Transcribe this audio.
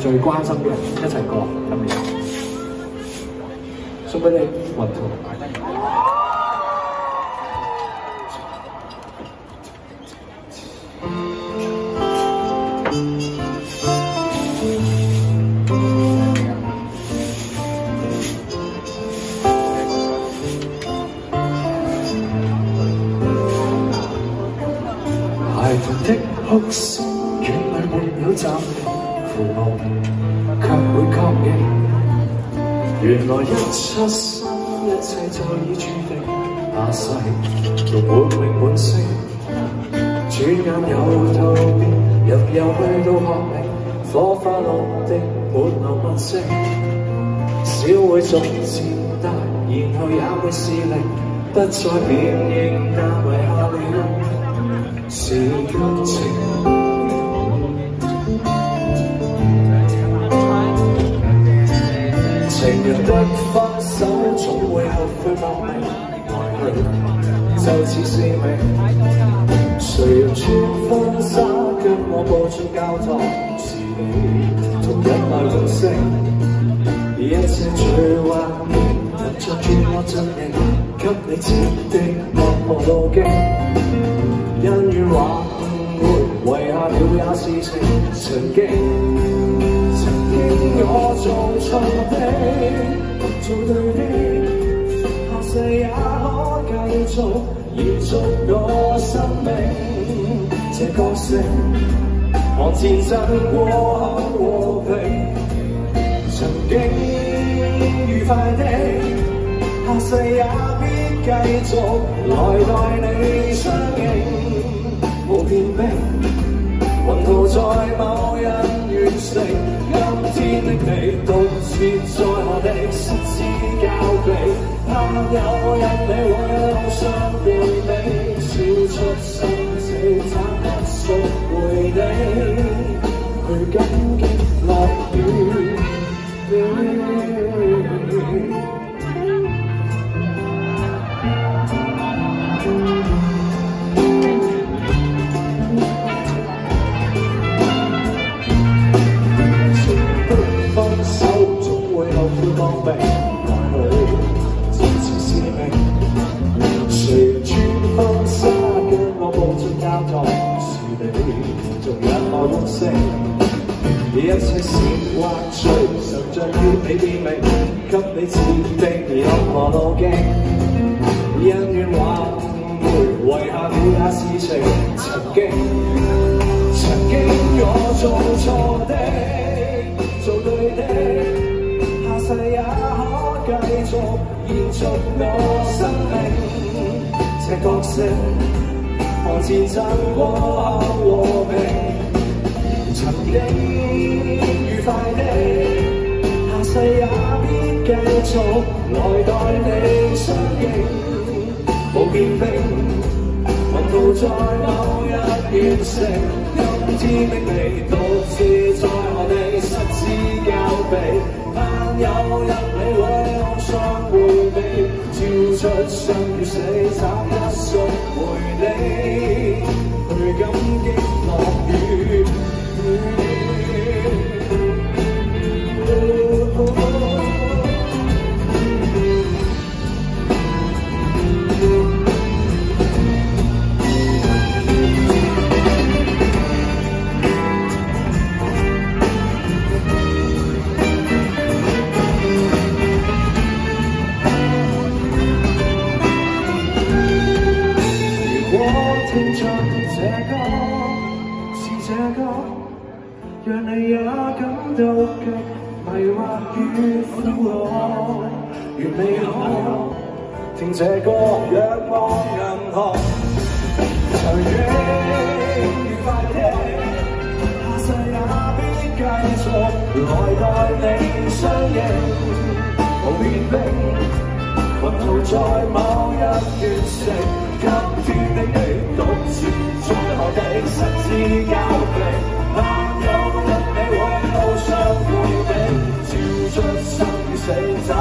最關心嘅一齊過，今年送俾你雲圖。孩童的哭声，竟未没有暂停。却会确认，原来一出生一切就已注定。那世从满命满声，转眼又蜕别，日又去到学龄，火花落的满楼不息。小会逐渐大，然后也会是零，不再辨认，但遗下了间。情人的花手总会后悔莫名爱去，就似是命。谁人穿婚纱跟我步进教堂？是你，同一脉血。一些最怀念，能抓住我真名，给你知的莫妒忌。因缘幻会遗下了也是情曾经。做对的，下世也可继续延续我生命。这角色我战证过后和平，曾经愉快的，下世也必继续来待你相迎。无偏悲，宏途在某人完成今天的你。别在何地失之交臂，盼有日你我相会，你笑出心死，斩不断回你？去感激落雨。一些小屈，尝在了你变味，给你致命又何路劲？恩怨话不回，遗下了那事情。曾经，曾经我做错的，做对的，下世也可继续延续我生命。这角色，从战争过后和平。曾经愉快的，下世也必继续来待你相迎。无边冰，梦途在某日完成。今天的你独自在异地，失之交臂。盼有日你会双双回避，跳出生与死，找一束玫瑰去感激。让你也感到极迷惑与苦恼。愿你可听这歌仰望银河。随影与快艇，下世也必继续来带你相认，无眠病，问候在某一绝情，今天的你独自在海底十字交臂。照出生死